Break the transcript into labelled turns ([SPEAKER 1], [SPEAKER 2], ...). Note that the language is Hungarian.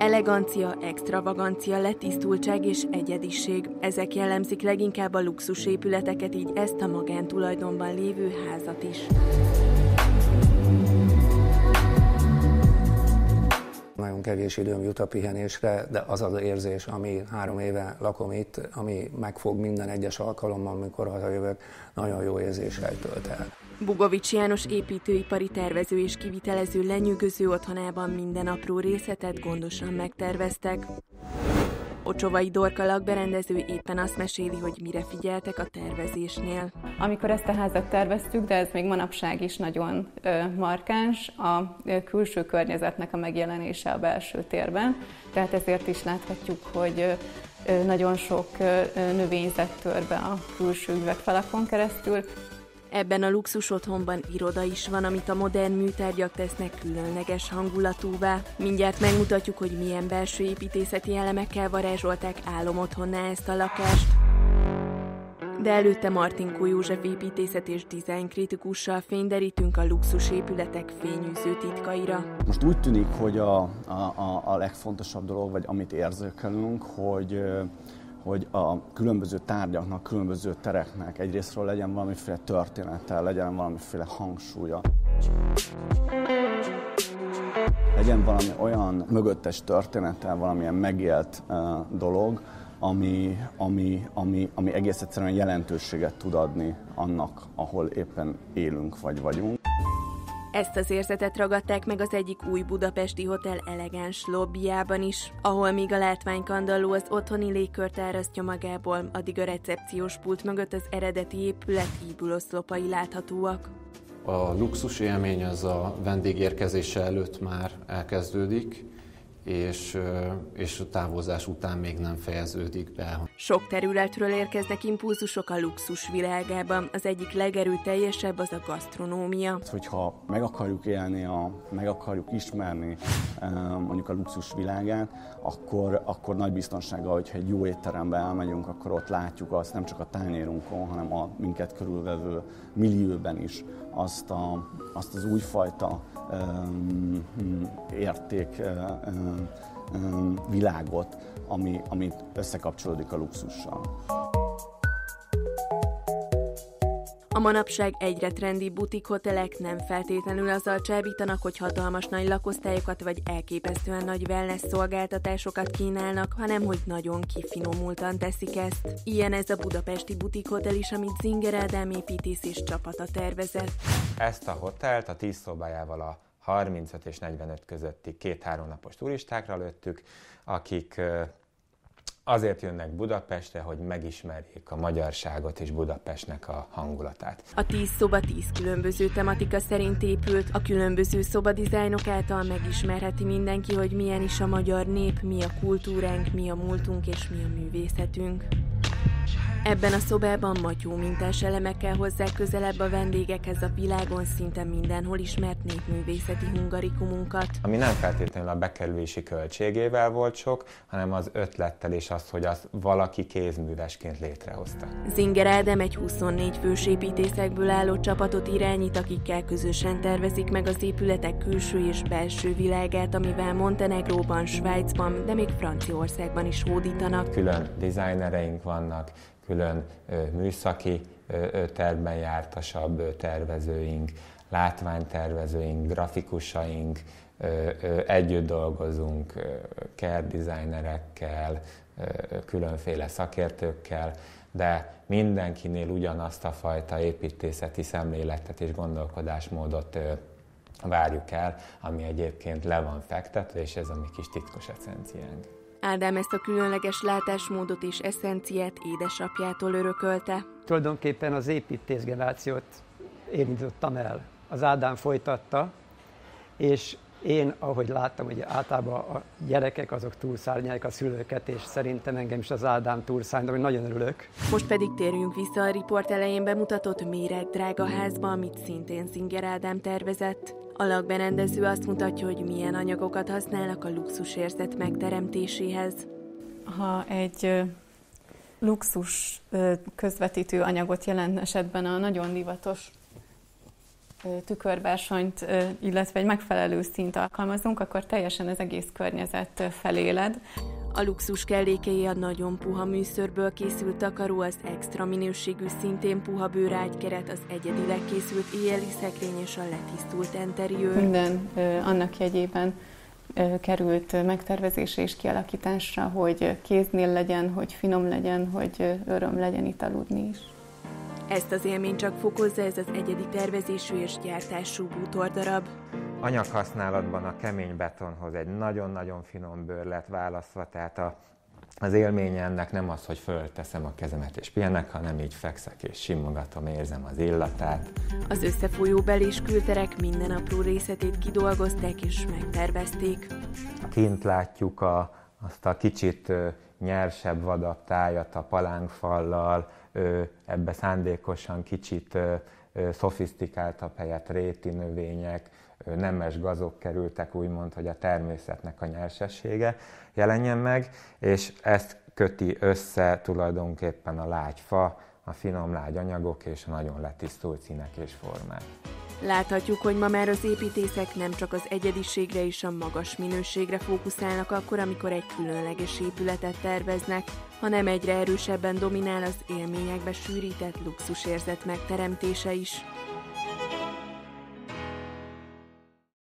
[SPEAKER 1] Elegancia, extravagancia, letisztultság és egyediség. Ezek jellemzik leginkább a luxusépületeket, így ezt a magántulajdonban lévő házat is.
[SPEAKER 2] Nagyon kevés időm jut a pihenésre, de az az érzés, ami három éve lakom itt, ami megfog minden egyes alkalommal, amikor hazajövök, nagyon jó érzéssel tölt el.
[SPEAKER 1] Bugovics János építőipari tervező és kivitelező lenyűgöző otthonában minden apró részletet gondosan megterveztek. Ocsovai Dorka lakberendező éppen azt meséli, hogy mire figyeltek a tervezésnél.
[SPEAKER 3] Amikor ezt a házat terveztük, de ez még manapság is nagyon markáns, a külső környezetnek a megjelenése a belső térben. Tehát ezért is láthatjuk, hogy nagyon sok növényzet tör be a külső üvegfalakon keresztül,
[SPEAKER 1] Ebben a luxus otthonban iroda is van, amit a modern műtárgyak tesznek különleges hangulatúvá. Mindjárt megmutatjuk, hogy milyen belső építészeti elemekkel varázsolták otthonná ezt a lakást. De előtte Martinkó József építészet és dizájn kritikussal fényderítünk a luxus épületek fényűző titkaira.
[SPEAKER 4] Most úgy tűnik, hogy a, a, a legfontosabb dolog, vagy amit érzékelünk, hogy hogy a különböző tárgyaknak, különböző tereknek egyrésztről legyen valamiféle története, legyen valamiféle hangsúlya. Legyen valami olyan mögöttes története, valamilyen megélt uh, dolog, ami, ami, ami, ami egész egyszerűen jelentőséget tud adni annak, ahol éppen élünk vagy vagyunk.
[SPEAKER 1] Ezt az érzetet ragadták meg az egyik új budapesti hotel elegáns lobbyjában is, ahol míg a látványkandalló az otthoni légkört árasztja magából, addig a recepciós pult mögött az eredeti épület íbuloszlopai láthatóak.
[SPEAKER 5] A luxus élmény az a vendégérkezése előtt már elkezdődik, és, és a távozás után még nem fejeződik be.
[SPEAKER 1] Sok területről érkeznek impulzusok a luxus világában. Az egyik legerőteljesebb az a gasztronómia.
[SPEAKER 4] Hogyha meg akarjuk élni, a, meg akarjuk ismerni mondjuk a luxus világát, akkor, akkor nagy biztonsága, hogyha egy jó étterembe elmegyünk, akkor ott látjuk azt nem csak a tányérunkon, hanem a minket körülvevő millióben is azt, a, azt az újfajta um, érték um, um, világot, ami, amit összekapcsolódik a luxussal.
[SPEAKER 1] A manapság egyre trendi butik hotelek nem feltétlenül azzal csábítanak, hogy hatalmas nagy lakosztályokat vagy elképesztően nagy wellness szolgáltatásokat kínálnak, hanem hogy nagyon kifinomultan teszik ezt. Ilyen ez a budapesti butik hotel is, amit Zinger Ádám építész és csapata tervezett.
[SPEAKER 6] Ezt a hotelt a 10 szobájával a 35 és 45 közötti két-három napos turistákra lőttük, akik azért jönnek Budapestre, hogy megismerjék a magyarságot és Budapestnek a hangulatát.
[SPEAKER 1] A tíz szoba tíz különböző tematika szerint épült, a különböző szobadizájnok által megismerheti mindenki, hogy milyen is a magyar nép, mi a kultúránk, mi a múltunk és mi a művészetünk. Ebben a szobában matyó mintás elemekkel hozzák közelebb a vendégekhez a világon szinte mindenhol ismert népművészeti hungarikumunkat.
[SPEAKER 6] Ami nem feltétlenül a bekerülési költségével volt sok, hanem az ötlettel és az, hogy azt valaki kézművesként létrehozta.
[SPEAKER 1] Zinger Ádám egy 24 fős építészekből álló csapatot irányít, akikkel közösen tervezik meg az épületek külső és belső világát, amivel Montenegróban, Svájcban, de még Franciaországban is hódítanak.
[SPEAKER 6] Külön designereink vannak, külön műszaki tervben jártasabb tervezőink, látványtervezőink, grafikusaink, együtt dolgozunk kertdesignerekkel, különféle szakértőkkel, de mindenkinél ugyanazt a fajta építészeti szemléletet és gondolkodásmódot várjuk el, ami egyébként le van fektetve, és ez a mi kis titkos eszenciánk.
[SPEAKER 1] Ádám ezt a különleges látásmódot és eszenciát édesapjától örökölte.
[SPEAKER 7] Tulajdonképpen az építész generációt én indítottam el. Az Ádám folytatta, és én, ahogy láttam, hogy általában a gyerekek azok túlszárnyalják a szülőket, és szerintem engem is az Ádám túlszárnyal, hogy nagyon örülök.
[SPEAKER 1] Most pedig térjünk vissza a riport elején bemutatott méreg drága házba, amit szintén Zinger Ádám tervezett. A lakberendező azt mutatja, hogy milyen anyagokat használnak a luxusérzet megteremtéséhez.
[SPEAKER 3] Ha egy luxus közvetítő anyagot jelent esetben a nagyon divatos tükörversonyt, illetve egy megfelelő szint alkalmazunk, akkor teljesen az egész környezet feléled.
[SPEAKER 1] A luxus kellékei a nagyon puha műszörből készült takaró, az extra minőségű szintén puha bőrágykeret, az egyedileg készült éjjeli szekrény és a letisztult enteriőr.
[SPEAKER 3] Minden annak jegyében került megtervezésre és kialakításra, hogy kéznél legyen, hogy finom legyen, hogy öröm legyen itt aludni is.
[SPEAKER 1] Ezt az élményt csak fokozza ez az egyedi tervezésű és gyártású bútordarab.
[SPEAKER 6] Anyaghasználatban a kemény betonhoz egy nagyon-nagyon finom bőr lett választva, tehát a, az élmény ennek nem az, hogy fölteszem a kezemet és pihenek, hanem így fekszek és simogatom, érzem az illatát.
[SPEAKER 1] Az összefolyó bel- és külterek minden apró részletét kidolgozták és megtervezték.
[SPEAKER 6] Kint látjuk a, azt a kicsit nyersebb, vadabb tájat a palánkfallal, ebbe szándékosan kicsit szofisztikáltabb helyet réti növények, nemes gazok kerültek, úgymond, hogy a természetnek a nyersessége jelenjen meg, és ezt köti össze tulajdonképpen a lágyfa, a finom lágy anyagok és a nagyon letisztult színek és formák.
[SPEAKER 1] Láthatjuk, hogy ma már az építészek nem csak az egyediségre és a magas minőségre fókuszálnak akkor, amikor egy különleges épületet terveznek, hanem egyre erősebben dominál az élményekbe sűrített luxusérzet megteremtése is.